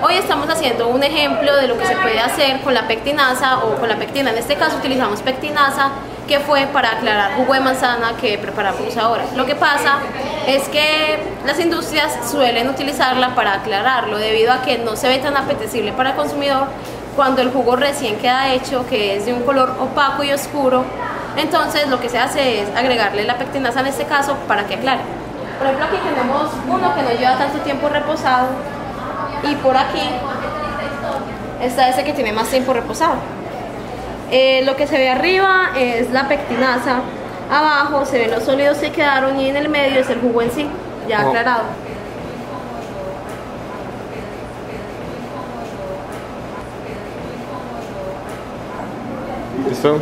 Hoy estamos haciendo un ejemplo de lo que se puede hacer con la pectinasa o con la pectina. En este caso utilizamos pectinasa que fue para aclarar jugo de manzana que preparamos ahora. Lo que pasa es que las industrias suelen utilizarla para aclararlo debido a que no se ve tan apetecible para el consumidor cuando el jugo recién queda hecho, que es de un color opaco y oscuro. Entonces lo que se hace es agregarle la pectinasa en este caso para que aclare. Por ejemplo aquí tenemos uno que no lleva tanto tiempo reposado y por aquí está ese que tiene más tiempo reposado. Eh, lo que se ve arriba es la pectinasa, abajo se ven los sólidos que quedaron y en el medio es el jugo en sí, ya Oh. aclarado. ¿Listo?